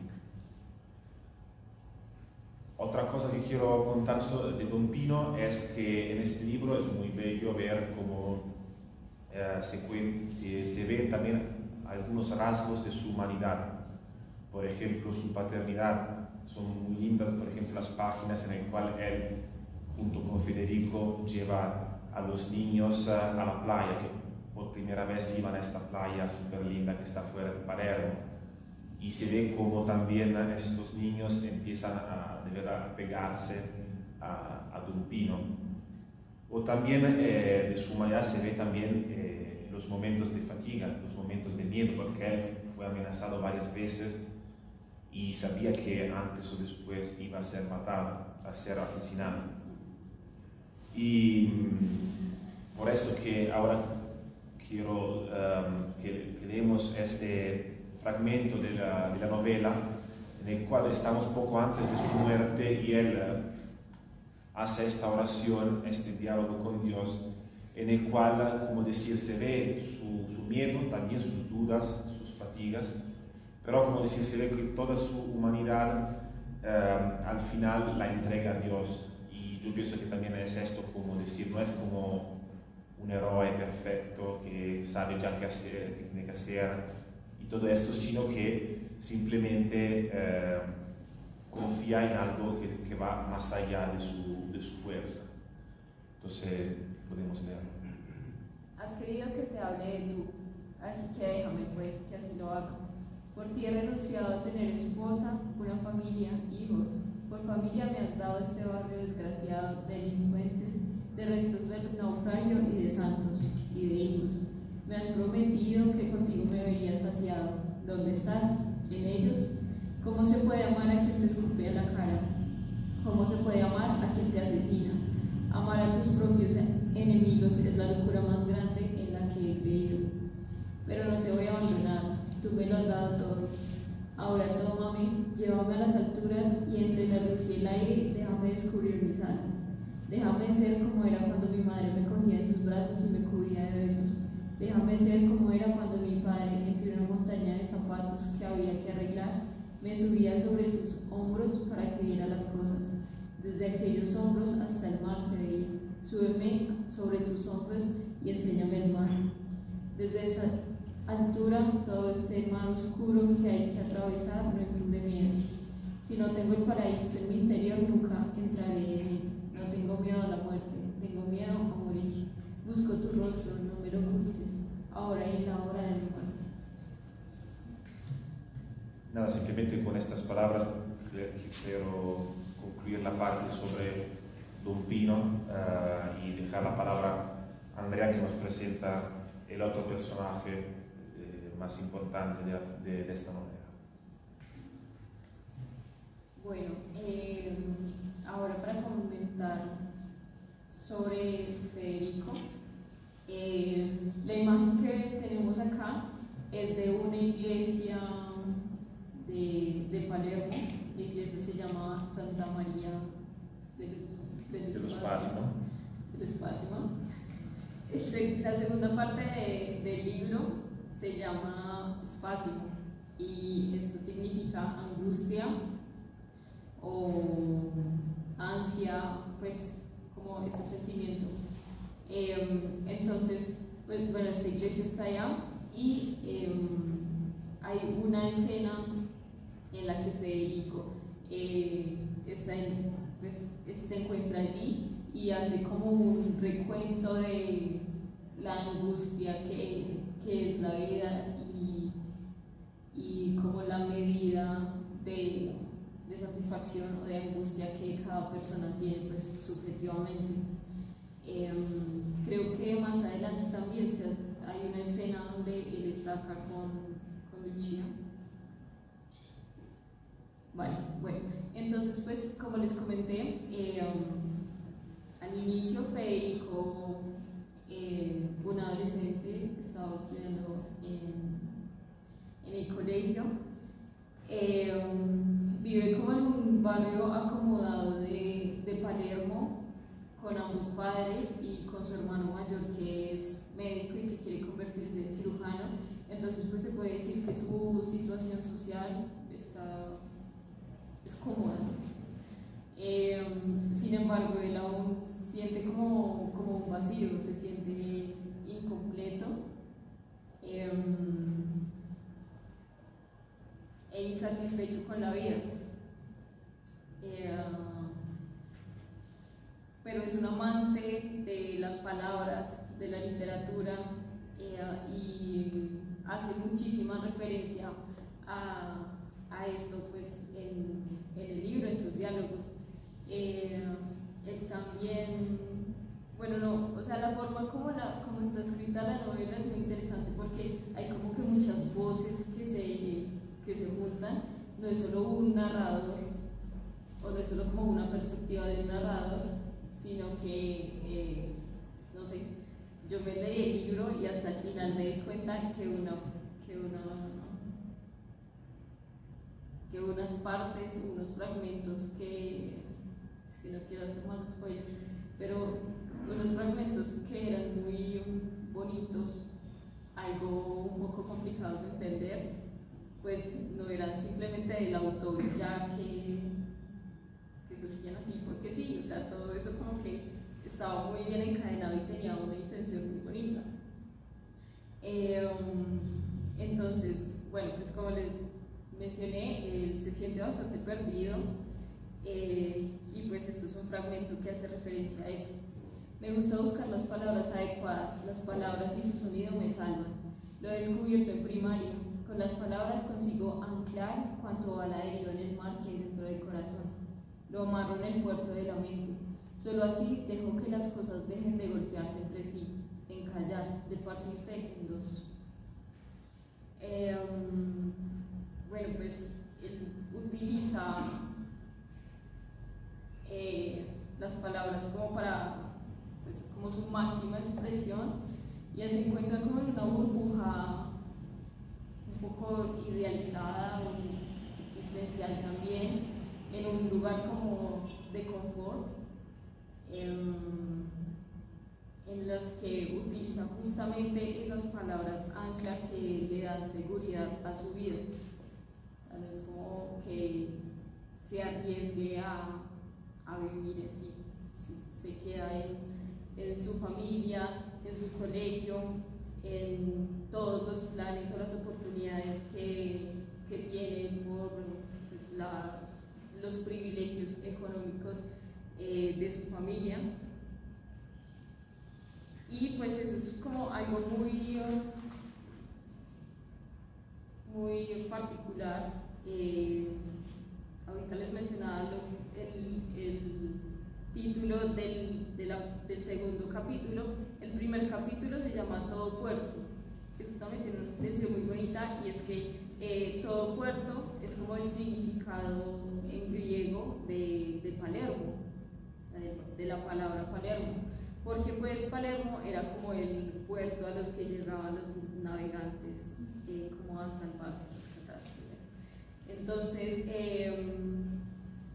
Otra cosa que quiero contar de Don Pino es que en este libro es muy bello ver cómo eh, se, se, se ven también algunos rasgos de su humanidad. Por ejemplo, su paternidad. Son muy lindas, por ejemplo, las páginas en las cuales él junto con Federico lleva a los niños a la playa, que por primera vez iban a esta playa súper linda que está fuera de Palermo. Y se ve como también estos niños empiezan a, de verdad, a pegarse a, a Don Pino. O también eh, de su manera se ve también eh, los momentos de fatiga, los momentos de miedo, porque él fue amenazado varias veces y sabía que antes o después iba a ser matado, a ser asesinado. Y mm, por esto que ahora quiero um, que, que, leemos este fragmento de la, de la, novela en el cual estamos poco antes de su muerte y él uh, hace esta oración, este diálogo con Dios, en el cual, como decir, se ve su, su miedo, también sus dudas, sus fatigas, pero como decir, se ve que toda su humanidad uh, al final la entrega a Dios yo pienso que también es esto como decir, no es como un héroe perfecto que sabe ya qué hacer, qué tiene que hacer y todo esto, sino que simplemente eh, confía en algo que, que, va más allá de su, de su fuerza. Entonces, podemos leerlo. Has querido que te hable de tú, así que déjame pues que así lo haga. Por ti he renunciado a tener esposa, una familia, hijos por familia me has dado este barrio desgraciado de delincuentes, de restos del naufragio y de santos y de hijos. Me has prometido que contigo me verías saciado. ¿Dónde estás? ¿En ellos? ¿Cómo se puede amar a quien te escupe a la cara? ¿Cómo se puede amar a quien te asesina? Amar a tus propios enemigos es la locura más grande en la que he creído. Pero no te voy a abandonar, tú me lo has dado todo Ahora tómame, llévame a las alturas y entre la luz y el aire déjame descubrir mis alas. Déjame ser como era cuando mi madre me cogía en sus brazos y me cubría de besos. Déjame ser como era cuando mi padre, entre una montaña de zapatos que había que arreglar, me subía sobre sus hombros para que viera las cosas. Desde aquellos hombros hasta el mar se veía. Súbeme sobre tus hombros y enséñame el mar. Desde esa altura todo este mar oscuro que hay que atravesar no infunde miedo. Si no tengo el paraíso en mi interior, nunca entraré en él. No tengo miedo a la muerte, tengo miedo a morir. Busco tu rostro, no me lo ocultes, ahora y en la hora de mi muerte. Nada, simplemente con estas palabras quiero concluir la parte sobre Don Pino uh, y dejar la palabra a Andrea que nos presenta el otro personaje más importante de, esta manera. Bueno, eh, ahora para comentar sobre Federico, eh, la imagen que tenemos acá es de una iglesia de, de Palermo, la iglesia se llama Santa María de los, de los Spasimo. De los Spasimo. La segunda parte de, del libro se llama Spasimo y esto significa angustia o ansia, pues como ese sentimiento. Em, entonces, pues bueno, esta iglesia está allá y em, hay una escena en la que Federico eh, está pues, se encuentra allí y hace como un recuento de la angustia que, que es la vida y, y como la medida de, de, satisfacción o de angustia que cada persona tiene pues subjetivamente. Em, creo que más adelante también se, hay una escena donde él está acá con, con Lucia. Vale, bueno, entonces pues como les comenté, eh, al inicio Federico eh, un adolescente, estaba estudiando en, el colegio, eh, vive como en un barrio acomodado de, de Palermo, con ambos padres y con su hermano mayor que es médico y que quiere convertirse en cirujano. Entonces pues se puede decir que su situación social está, es cómoda. Eh, sin embargo, él aún siente como, como un vacío, se siente incompleto eh, e insatisfecho con la vida. Eh, pero es un amante de las palabras, de la literatura eh, y hace muchísima referencia a, a esto pues, en, en, el libro, en sus diálogos. Eh, él también, bueno, no, o sea, la forma como, la, como está escrita la novela es muy interesante porque hay como que muchas voces que se, que se juntan, no es solo un narrador, o no es solo como una perspectiva de un narrador, sino que, eh, no sé, yo me leí el libro y hasta el final me di cuenta que una, que una que unas partes, unos fragmentos que, es que no quiero hacer más spoiler, pero unos fragmentos que eran muy bonitos, algo un poco complicados de entender, pues no eran simplemente del autor ya que surgían así, porque sí, o sea, todo eso como que estaba muy bien encadenado y tenía una intención muy bonita. Eh, entonces, bueno, pues como les mencioné, él se siente bastante perdido eh, y pues esto es un fragmento que hace referencia a eso. Me gusta buscar las palabras adecuadas, las palabras y su sonido me salvan. Lo he descubierto en primaria. Con las palabras consigo anclar cuanto va la deriva en el mar que hay dentro del corazón lo amarro en el puerto de la mente. Solo así dejo que las cosas dejen de golpearse entre sí, encallar, de partirse en dos. Em, bueno, pues él utiliza eh, las palabras como para, pues, como su máxima expresión y él se encuentra como en una burbuja un poco idealizada, existencial también, en un lugar como de confort, en, las que utiliza justamente esas palabras ancla que le dan seguridad a su vida. Es como que se arriesgue a, a vivir en sí, se queda en, en su familia, en su colegio, en todos los planes o las oportunidades que, que tiene por pues, los privilegios económicos eh, de su familia. Y pues eso es como algo muy, muy particular. Eh, ahorita les mencionaba el, el, título del, del segundo capítulo. El primer capítulo se llama Todo Puerto. Eso también tiene una intención muy bonita y es que eh, todo puerto es como el significado en griego de, de Palermo, de, de, la palabra Palermo, porque pues Palermo era como el puerto a los que llegaban los navegantes eh, como a salvarse. Entonces, eh,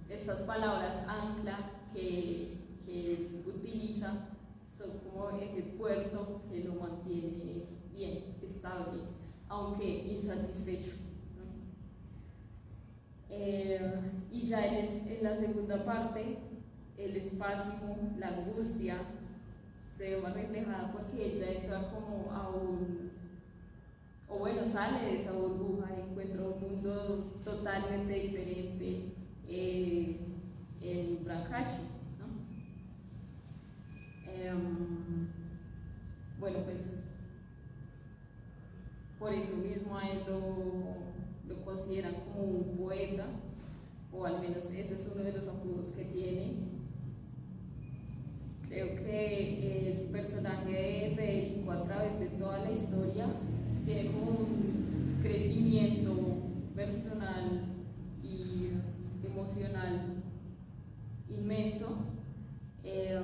estas palabras ancla que, él utiliza son como ese puerto que lo mantiene bien, estable, aunque insatisfecho. Eh, y ya en, en, la segunda parte, el espacio, la angustia, se ve más reflejada porque ella entra como a un, o bueno, sale de esa burbuja y encuentra un mundo totalmente diferente eh, en Brancacho. ¿no? Eh, bueno, pues por eso mismo a él lo, lo consideran como un poeta, o al menos ese es uno de los apodos que tiene. Creo que el personaje de Federico a través de toda la historia tiene como un crecimiento personal y emocional inmenso. Eh,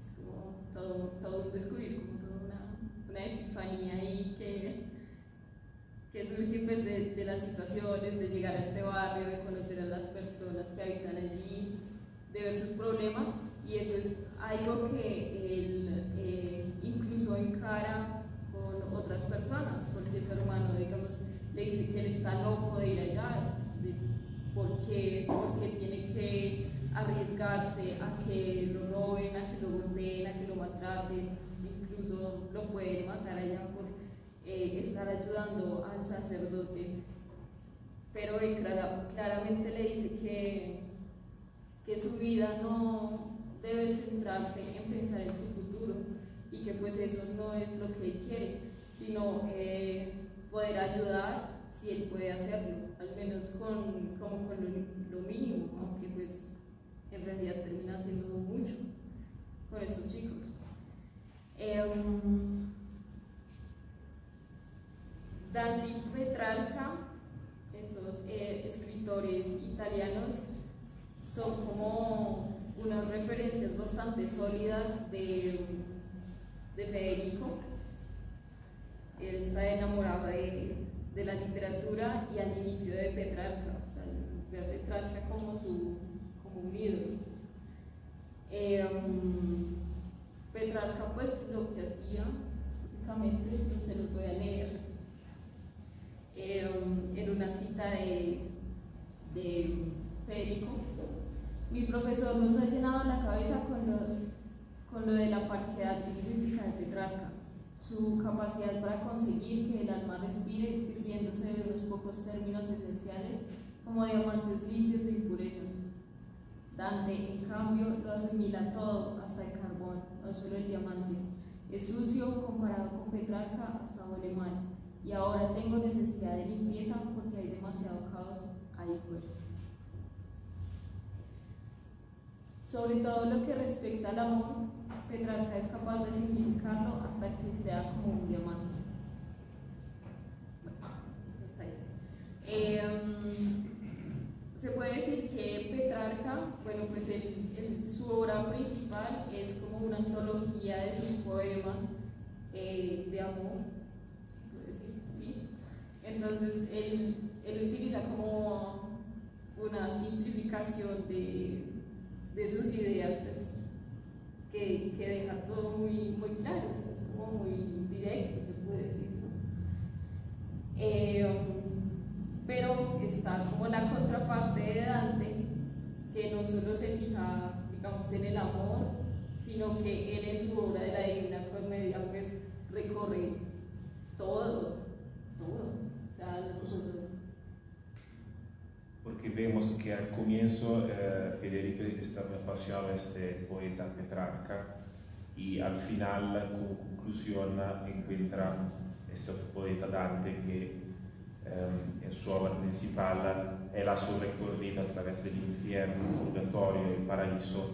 es como todo, todo un descubrir, como toda una, una epifanía ahí que, que surge pues de, de, las situaciones, de llegar a este barrio, de conocer a las personas que habitan allí, de ver sus problemas y eso es algo que él eh, incluso encara otras personas, porque su hermano, digamos, le dice que él está loco de ir allá, de por, qué, porque tiene que arriesgarse a que lo roben, a que lo golpeen, a que lo maltraten, incluso lo pueden matar allá por eh, estar ayudando al sacerdote. Pero él clara, claramente le dice que, que su vida no, debe centrarse en pensar en su futuro y que pues eso no es lo que él quiere, sino eh, poder ayudar si él puede hacerlo, al menos con, como con lo, mínimo, aunque pues en realidad termina haciendo mucho con estos chicos. Eh, Dante Petrarca, estos escritores italianos, son como unas referencias bastante sólidas de, de Federico. Él está enamorado de, de, la literatura y al inicio de Petrarca, o sea, ve a Petrarca como, su, como un ídolo. Eh, Petrarca pues lo que hacía, básicamente, yo se los voy a leer, eh, en una cita de, de Federico, mi profesor nos ha llenado la cabeza con lo, con lo de la parquedad lingüística de Petrarca, su capacidad para conseguir que el alma respire sirviéndose de unos pocos términos esenciales como diamantes limpios de impurezas. Dante, en cambio, lo asimila todo, hasta el carbón, no solo el diamante. Es sucio comparado con Petrarca, hasta huele mal. Y ahora tengo necesidad de limpieza porque hay demasiado caos ahí fuera. Sobre todo lo que respecta al amor, Petrarca es capaz de simplificarlo hasta que sea como un diamante. eso está ahí. Eh, se puede decir que Petrarca, bueno, pues su obra principal es como una antología de sus poemas eh, de amor, puede decir, ¿sí? Entonces él, él utiliza como una simplificación de de sus ideas, pues, que, que deja todo muy, muy claro, o sea, es como muy directo, se puede decir. ¿no? Eh, pero está como la contraparte de Dante, que no solo se fija, digamos, en el amor, sino que él en su obra de la Divina Comedia, pues, recorre todo, todo, o sea, las cosas porque vemos que al comienzo eh, Federico está muy apasionado de este poeta Petrarca y al final, como conclusión, encuentra este poeta Dante que eh, en su obra principal él ha su recorrido a través del infierno, el purgatorio, el paraíso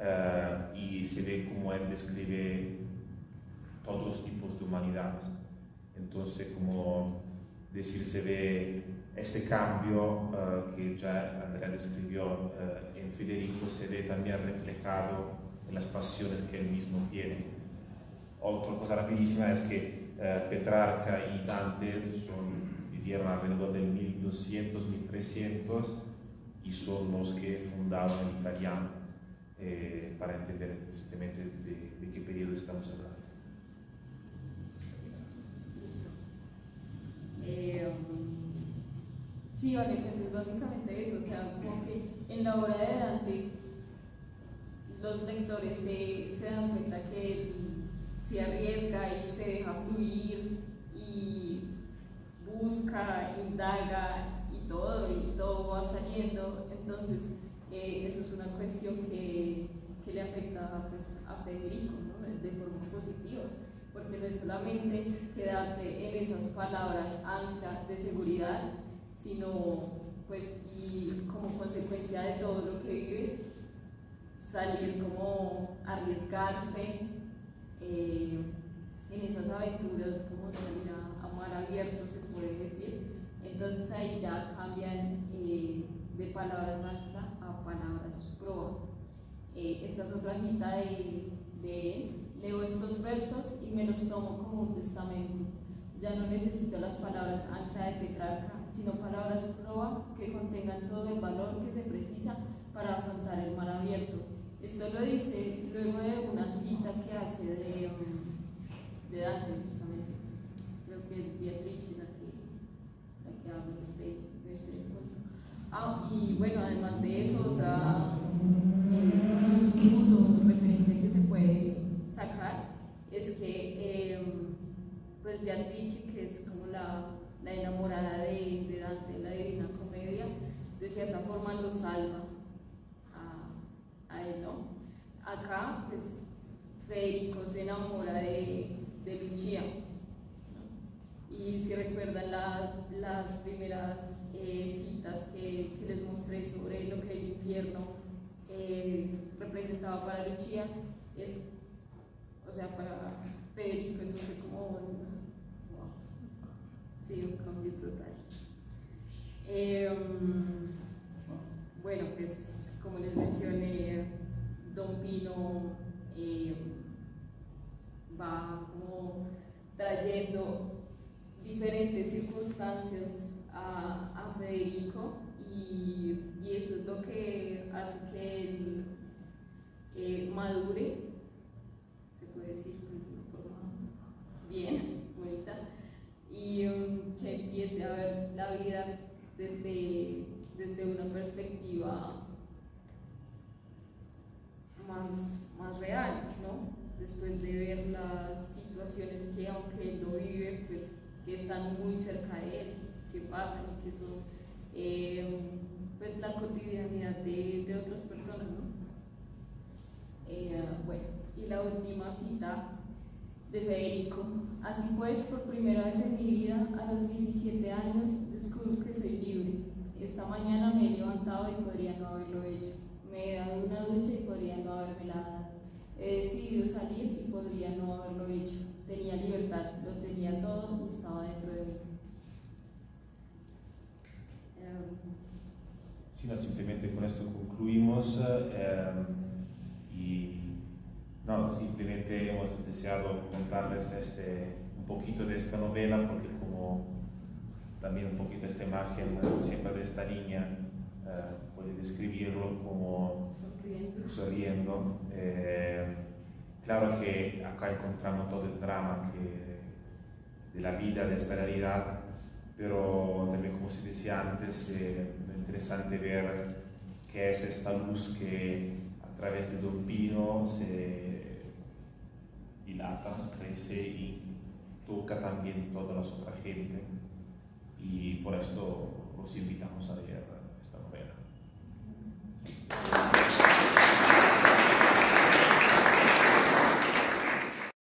eh, y se ve como él describe todos los tipos de humanidad. Entonces, como decir, se ve este cambio que ya Andrea describió en Federico, se ve también reflejado en las pasiones que él mismo tiene. Otra cosa rapidísima es que Petrarca y Dante son, vivieron alrededor del 1200-1300 y son los que fundaron el italiano, eh, para entender simplemente de, qué periodo estamos hablando. Eh, sí, vale, pues es básicamente eso, o sea, como que en la obra de Dante los lectores se, se dan cuenta que él se arriesga y se deja fluir y busca, indaga y todo, y todo va saliendo. Entonces, eh, eso es una cuestión que, que le afecta pues, a Federico de forma positiva, porque no es solamente quedarse en esas palabras ancla de seguridad, sino pues y como consecuencia de todo lo que vive, salir como arriesgarse eh, en esas aventuras, como salir a, a mar abierto, se puede decir, entonces ahí ya cambian eh, de palabras ancla a palabras proa. Eh, esta es otra cita de, de Leo estos versos y me los tomo como un testamento. Ya no necesito las palabras ancla de Petrarca, sino palabras proa que contengan todo el valor que se precisa para afrontar el mar abierto. Esto lo dice luego de una cita que hace de, um, de Dante, justamente. Creo que es Beatriz Ah, y bueno, además de eso, otra eh, o referencia que se puede sacar es que eh, pues Beatrice, que es como la, la enamorada de, de, Dante, la Divina Comedia, de cierta forma lo salva a, él, ¿no? Acá, pues Federico se enamora de, de Lucia, y si recuerdan las primeras eh, citas que, que, les mostré sobre lo que el infierno eh, representaba para Lucia, es, o sea, para Federico eso fue como sí, un cambio total. Eh, bueno, pues como les mencioné, Don Pino va como trayendo diferentes circunstancias a, Federico y, y, eso es lo que hace que él eh, madure, se puede decir de una forma bien, bonita, y um, que empiece a ver la vida desde, desde una perspectiva más, más real, ¿no? Después de ver las situaciones que aunque él no vive, pues que están muy cerca de él, que pasan y que son eh, pues la cotidianidad de, de otras personas, ¿no? Eh, bueno, y la última cita de Federico. Así pues, por primera vez en mi vida, a los 17 años, descubro que soy libre. Esta mañana me he levantado y podría no haberlo hecho. Me he dado una ducha y podría no haberme dado. He decidido salir y podría no haberlo hecho tenía libertad, lo tenía todo y estaba dentro de mí. Sí, no, simplemente con esto concluimos eh, y no, simplemente hemos deseado contarles este, un poquito de esta novela porque como también un poquito esta imagen siempre de esta niña eh, puede describirlo como sonriendo, sonriendo. Eh, Claro que acá encontramos todo el drama que, de la vida, de esta realidad, pero también como se decía antes, eh, es interesante ver qué es esta luz que a través de Don Pino se dilata, crece y toca también toda la otra gente y por esto los invitamos a leer esta novela.